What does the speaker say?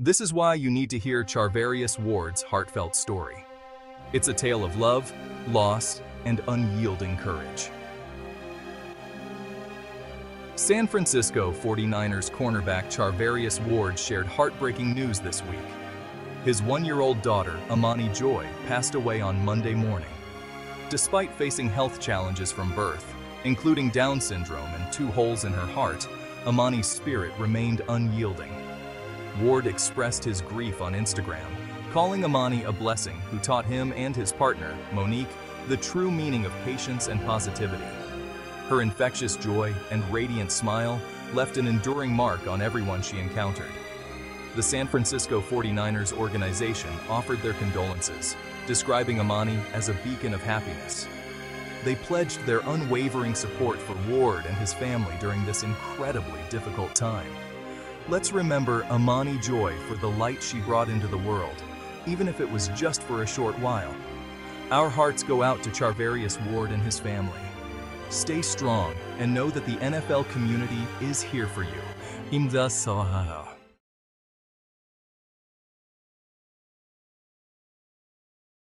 This is why you need to hear Charvarius Ward's heartfelt story. It's a tale of love, loss, and unyielding courage. San Francisco 49ers cornerback Charvarius Ward shared heartbreaking news this week. His one-year-old daughter, Amani Joy, passed away on Monday morning. Despite facing health challenges from birth, including Down syndrome and two holes in her heart, Amani's spirit remained unyielding. Ward expressed his grief on Instagram, calling Amani a blessing who taught him and his partner, Monique, the true meaning of patience and positivity. Her infectious joy and radiant smile left an enduring mark on everyone she encountered. The San Francisco 49ers organization offered their condolences, describing Amani as a beacon of happiness. They pledged their unwavering support for Ward and his family during this incredibly difficult time. Let's remember Amani Joy for the light she brought into the world, even if it was just for a short while. Our hearts go out to Charvarius Ward and his family. Stay strong and know that the NFL community is here for you. Imda Sawaha.